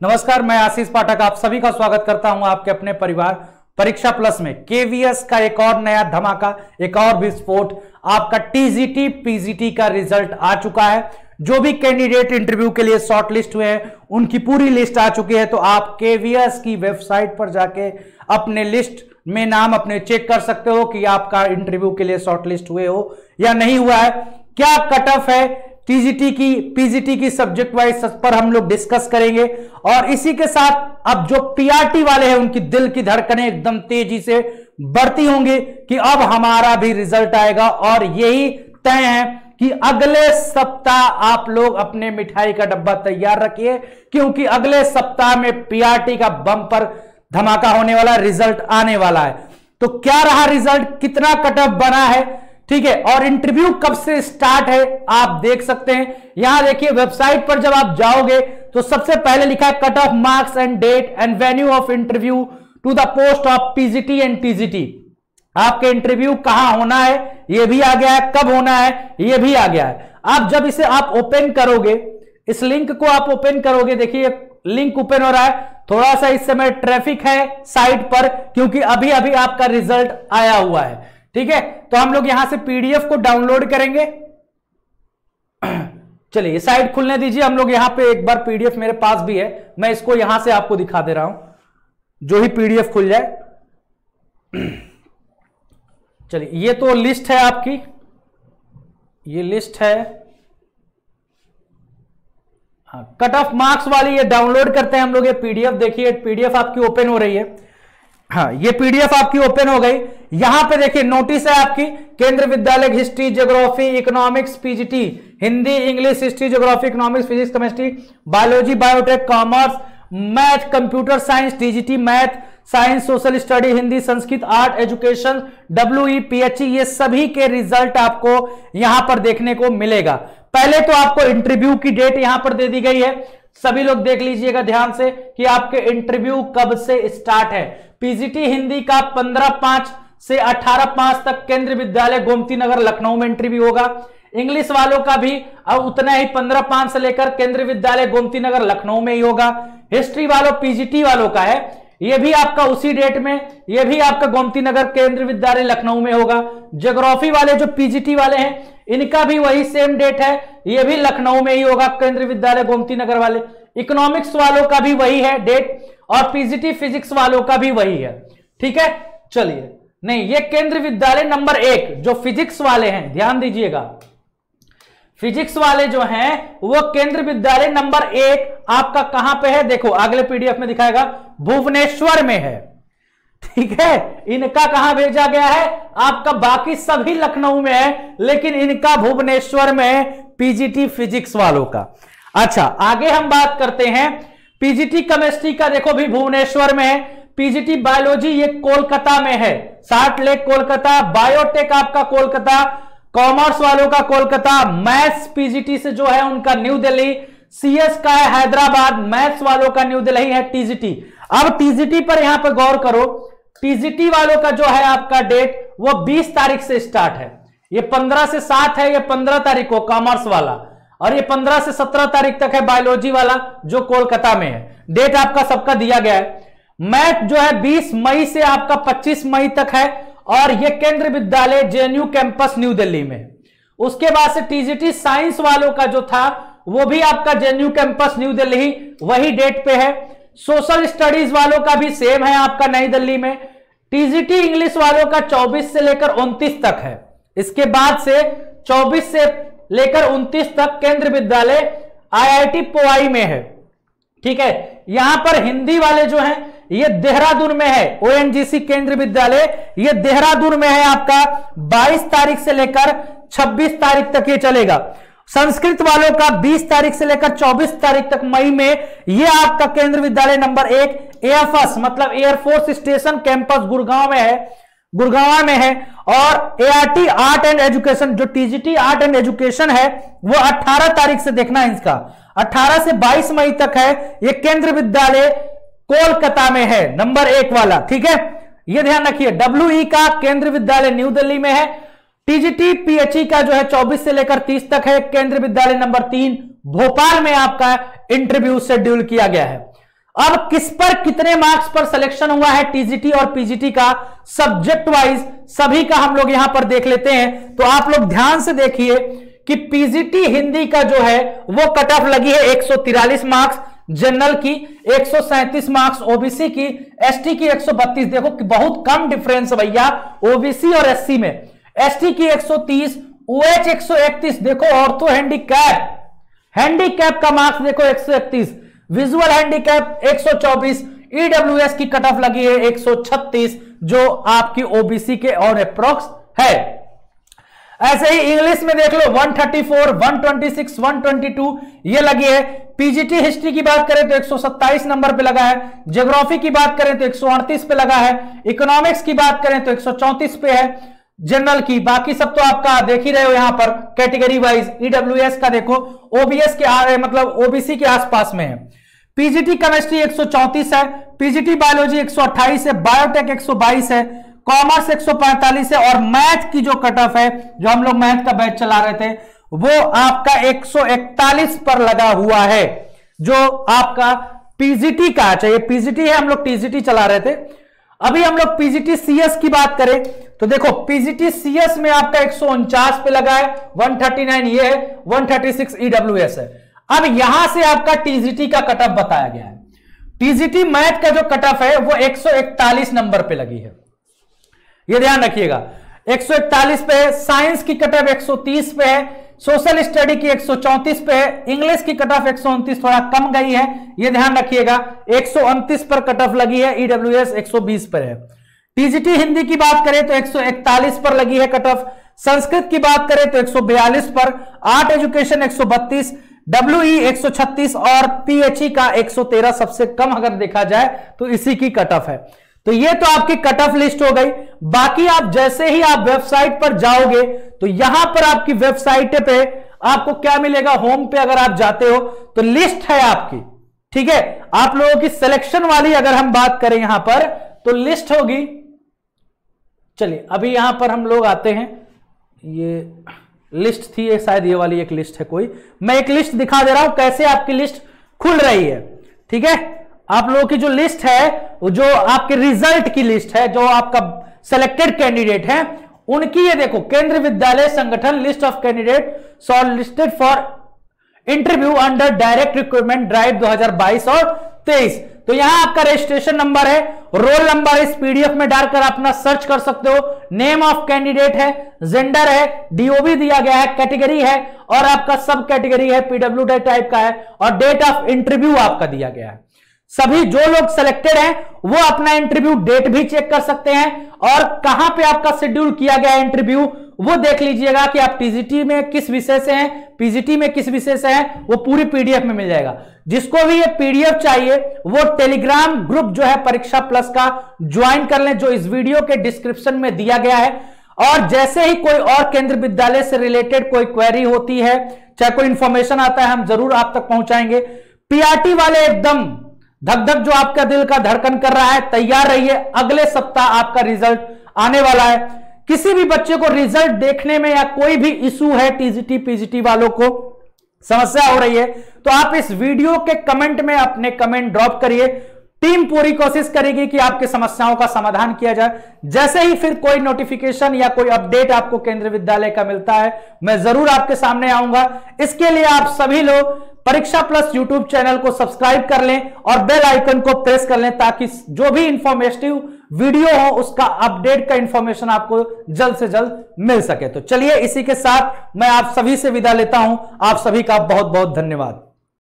नमस्कार, मैं आशीष पाठक, आप सभी का स्वागत करता हूँ आपके अपने परिवार परीक्षा प्लस में। केवीएस का एक और नया धमाका, एक और विस्फोट आपका टीजीटी पीजीटी का रिज़ल्ट आ चुका है। जो भी कैंडिडेट इंटरव्यू के लिए शॉर्ट लिस्ट हुए हैं, उनकी पूरी लिस्ट आ चुकी है तो आप केवीएस की वेबसाइट पर जाके अपने लिस्ट में नाम अपने चेक कर सकते हो कि आपका इंटरव्यू के लिए शॉर्ट लिस्ट हुए हो या नहीं हुआ है। क्या कट ऑफ़ है? टीजीटी की पीजीटी की सब्जेक्ट वाइज पर हम लोग डिस्कस करेंगे। और इसी के साथ अब जो पीआरटी वाले हैं, उनकी दिल की धड़कनें एकदम तेज़ी से बढ़ती होंगी कि अब हमारा भी रिज़ल्ट आएगा। और यही तय है कि अगले सप्ताह आप लोग अपने मिठाई का डब्बा तैयार रखिए, क्योंकि अगले सप्ताह में पीआरटी का बम्पर धमाका होने वाला रिज़ल्ट आने वाला है। तो क्या रहा रिज़ल्ट कितना कट ऑफ़ बना है? ठीक है, और इंटरव्यू कब से स्टार्ट है, आप देख सकते हैं। यहाँ देखिए वेबसाइट पर जब आप जाओगे तो सबसे पहले लिखा है cut off marks and date and venue of interview to the post of PGT and TGT आपके इंटरव्यू कहाँ होना है यह भी आ गया है, कब होना है यह भी आ गया है। आप जब इसे आप ओपन करोगे, इस लिंक को आप ओपन करोगे, देखिए लिंक ओपन हो रहा है। थोड़ा सा इस समय ट्रैफ़िक है साइट पर, क्योंकि अभी अभी आपका रिज़ल्ट आया हुआ है। ठीक है? तो हम लोग यहाँ से पीडीएफ को डाउनलोड करेंगे। चलिए साइट खुलने दीजिए। हम लोग यहाँ पे एक बार पीडीएफ मेरे पास भी है। मैं इसको यहाँ से आपको दिखा दे रहा हूँ। जो ही पीडीएफ खुल जाए। चलिए, ये तो लिस्ट है आपकी। ये लिस्ट है, कट ऑफ़ मार्क्स वाली ये डाउनलोड करते हैं हम लोग ये पीडीएफ। देखिए, पीडीएफ आपकी ओपन हो रही है। हाँ ये पीडीएफ आपकी ओपन हो गई। यहाँ पे देखिए नोटिस है आपकी Kendriya Vidyalaya history geography economics PGT Hindi English history geography economics physics chemistry biology biotech commerce math computer science TGT math science social study Hindi, Sanskrit art education W E PHE ये सभी के result आपको यहाँ पर देखने को मिलेगा। पहले तो आपको इंटरव्यू की डेट यहाँ पर दे दी गई है। सभी लोग देख लीजिएगा ध्यान से कि आपके इंटरव्यू कब से स्टार्ट है। पीजीटी हिंदी का पंद्रह पाँच से अठारह पाँच तक केंद्र विद्यालय गोमती नगर लखनऊ में इंटरव्यू होगा। इंग्लिश वालों का भी अब उतना ही पंद्रह पाँच से लेकर केंद्र विद्यालय गोमती नगर लखनऊ में ही होगा। हिस्ट्री वालों पीजीटी वालों का है। यह भी आपका उसी डेट में यह भी आपका गोमती नगर केंद्र विद्यालय लखनऊ में होगा। ज्योग्राफी वाले जो पीजीटी वाले हैं, इनका भी वही सेम डेट है। यह भी लखनऊ में ही होगा केंद्र विद्यालय, गोमती नगर वाले। इकोनॉमिक्स वालों का भी वही है डेट और पीजीटी फिजिक्स वालों का भी वही है। ठीक है? चलिए। नहीं, ये केंद्र विद्यालय नंबर एक, जो फिजिक्स वाले हैं, ध्यान दीजिएगा। फिजिक्स वाले जो हैं, वो केंद्र विद्यालय नंबर एक आपका कहाँ पे है? देखो, अगले पीडीएफ में दिखाएगा। भुवनेश्वर में है। ठीक है? इनका कहाँ भेजा गया है? आपका बाकी सभी लखनऊ में है, लेकिन इनका भुवनेश्वर में पीजीटी फिजिक्स वालों का। अच्छा आगे हम बात करते हैं। पीजीटी केमिस्ट्री का देखो भी भुवनेश्वर में है। पीजीटी बायोलॉजी ये कोलकाता में है। साठ लेक कोलकाता, बायोटेक आपका कोलकाता, कॉमर्स वालों का कोलकाता, मैथ्स पीजीटी से जो है उनका न्यू दिल्ली, सीएस का है हैदराबाद, मैथ्स वालों का न्यू दिल्ली है टीजीटी। अब टीजीटी पर यहाँ पर गौर करो। टीजीटी वालों का जो है आपका डेट, वो 20 तारीख से स्टार्ट है। ये 15 से 7 है, ये 15 तारीख को कॉमर्स वाला। और ये 15 से 17 तारीख तक है बायोलॉजी वाला, जो कोलकाता में है। डेट आपका सबका दिया गया है। मैथ जो है 20 मई से आपका 25 मई तक है। और ये केंद्र विद्यालय जेएनयू कैंपस न्यू दिल्ली में। उसके बाद से टीजीटी साइंस वालों का जो था, वो भी आपका जेएनयू कैंपस न्यू दिल्ली वही डेट पे है। सोशल स्टडीज़ वालों का भी सेम है आपका नई दिल्ली में। टीजीटी इंग्लिश वालों का 24 से लेकर 29 तक है। इसके बाद से 24 से लेकर 29 तक केंद्र विद्यालय आईआईटी पोवाई में है। ठीक है? यहाँ पर हिंदी वाले जो हैं, ये देहरादून में है। ओएनजीसी केंद्र विद्यालय, ये देहरादून में है आपका। 22 तारीख से लेकर 26 तारीख तक ये चलेगा। संस्कृत वालों का 20 तारीख से लेकर 24 तारीख तक मई में ये आपका केंद्र विद्यालय नंबर एक एएफएस मतलब एयरफोर्स स्टेशन कैंपस गुड़गांव में है। गुड़गावा में है और एआरटी आर्ट एंड एजुकेशन जो टीजीटी आर्ट एंड एजुकेशन है, वो 18 तारीख से देखना है इसका। 18 से 22 मई तक है, ये केंद्र विद्यालय कोलकाता में है, नंबर एक वाला, ठीक है? ये ध्यान रखिए डब्ल्यू e का केंद्र विद्यालय न्यू दिल्ली में है टीजीटी पीएचई का जो है 24 से लेकर 30 तक है, केंद्र विद्यालय नंबर तीन, भोपाल में आपका इंटरव्यू शेड्यूल किया गया है। अब किस पर कितने मार्क्स पर सिलेक्शन हुआ है टीजीटी और पीजीटी का? सब्जेक्ट वाइज सभी का हम लोग यहाँ पर देख लेते हैं। तो आप लोग ध्यान से देखिए कि पीजीटी हिंदी का जो है, वो कट ऑफ़ लगी है एक मार्क्स जनरल की एक सौ सैंतीस मार्क्स ओबीसी की एसटी की 132 देखो कि बहुत कम डिफरेंस भैया ओबीसी और एससी में। एसटी की 130 ओएच 131 देखो ऑर्थो हैंडीकैप हैंडीकैप का मार्क्स देखो 131 विजुअल हैंडीकैप 124 ईडब्ल्यूएस की कट ऑफ़ लगी है 136 जो आपकी ओबीसी के और अप्रोक्स है। ऐसे ही इंग्लिश में देख लो 134, 126, 122 ये लगी है। पीजीटी हिस्ट्री की बात करें तो 127 नंबर पे लगा है। ज्योग्राफी की बात करें तो 138 पे लगा है। इकोनॉमिक्स की बात करें तो 134 पे है। जनरल की बाकी सब तो आपका देख ही रहे हो यहाँ पर कैटेगरी वाइज ईडब्ल्यूएस का देखो ओबीएस के आ, मतलब ओबीसी के आसपास में है। पीजीटी केमिस्ट्री 134 है, पीजीटी बायोलॉजी 128 है, बायोटेक 122 है, कॉमर्स 145 है और मैथ की जो कट ऑफ़ है, जो हम लोग मैथ का बैच चला रहे थे, वो आपका 141 पर लगा हुआ है, जो आपका पीजीटी का चाहिए पीजीटी है, हम लोग टीजीटी चला रहे थे। अभी हम लोग पीजीटी सीएस की बात करें तो देखो, पीजीटी सीएस में आपका एक सौ उनचास पे लगा है 139 ये है 136 ईडब्ल्यूएस है। अब यहाँ से आपका टीजीटी का कटअप बताया गया है टीजीटी मैथ का जो कटअप है वो 141 नंबर पे लगी है ये ध्यान रखिएगा 141 पे है साइंस की कटअप 130 पे है सोशल स्टडी की 134 पे है इंग्लिश की कट ऑफ़ एक थोड़ा कम गई है ये ध्यान रखिएगा एक सौ उनतीस पर कट ऑफ़ लगी है ईडब्ल्यूएस 120 पर है टीजीटी हिंदी की बात करें तो 141 पर लगी है कट ऑफ़ संस्कृत की बात करें तो 142 पर आर्ट एजुकेशन 132 डब्ल्यू ई एक और पीएचई का 113 सबसे कम अगर देखा जाए तो इसी की कट ऑफ़ है। तो ये तो आपकी कट ऑफ़ लिस्ट हो गई। बाकी आप जैसे ही आप वेबसाइट पर जाओगे तो यहाँ पर आपकी वेबसाइट पे आपको क्या मिलेगा? होम पे अगर आप जाते हो तो लिस्ट है आपकी। ठीक है? आप लोगों की सिलेक्शन वाली अगर हम बात करें यहाँ पर तो लिस्ट होगी। चलिए, अभी यहाँ पर हम लोग आते हैं। ये लिस्ट थी, ये शायद ये वाली एक लिस्ट है कोई। मैं एक लिस्ट दिखा दे रहा हूँ, कैसे आपकी लिस्ट खुल रही है। ठीक है? आप लोगों की जो लिस्ट है जो आपके रिज़ल्ट की लिस्ट है, जो आपका सेलेक्टेड कैंडिडेट है, उनकी ये देखो Kendriya Vidyalaya Sangathan list of candidate short for interview under direct recruitment drive 2022 और 23 तो यहाँ आपका रजिस्ट्रेशन नंबर है रोल नंबर इस पीडीएफ में डालकर अपना सर्च कर सकते हो। नेम ऑफ़ कैंडिडेट है, जेंडर है डीओबी दिया गया है, कैटेगरी है, और आपका सब कैटेगरी है पीडब्ल्यू टाइप का है, और डेट ऑफ़ इंटरव्यू आपका दिया गया है। सभी जो लोग सिलेक्टेड हैं, वो अपना इंटरव्यू डेट भी चेक कर सकते हैं, और कहाँ पे आपका शेड्यूल किया गया इंटरव्यू वो देख लीजिएगा कि आप पीजीटी में किस विषय से हैं पीजीटी में किस विषय से हैं, वो पूरी पीडीएफ में मिल जाएगा। जिसको भी ये पीडीएफ चाहिए, वो टेलीग्राम ग्रुप जो है परीक्षा प्लस का ज्वाइन कर लें, जो इस वीडियो के डिस्क्रिप्शन में दिया गया है। और जैसे ही कोई और केंद्र विद्यालय से रिलेटेड कोई क्वेरी होती है, चाहे कोई इंफॉर्मेशन आता है, हम ज़रूर आप तक पहुंचाएँगे। पीआरटी वाले एकदम धक धक जो आपका दिल का धड़कन कर रहा है, तैयार रहिए। अगले सप्ताह आपका रिज़ल्ट आने वाला है। किसी भी बच्चे को रिज़ल्ट देखने में या कोई भी इशू है टीजीटी, पीजीटी वालों को, समस्या हो रही है तो आप इस वीडियो के कमेंट में अपने कमेंट ड्रॉप करिए। टीम पूरी कोशिश करेगी कि आपकी समस्याओं का समाधान किया जाए। जैसे ही फिर कोई नोटिफिकेशन या कोई अपडेट आपको केंद्रीय विद्यालय का मिलता है, मैं ज़रूर आपके सामने आऊँगा। इसके लिए आप सभी लोग परीक्षा प्लस यूट्यूब चैनल को सब्सक्राइब कर लें और बेल आइकन को प्रेस कर लें ताकि जो भी इंफॉर्मेटिव वीडियो हो, उसका अपडेट का इंफॉर्मेशन आपको जल्द से जल्द मिल सके। तो चलिए इसी के साथ मैं आप सभी से विदा लेता हूँ। आप सभी का बहुत बहुत धन्यवाद।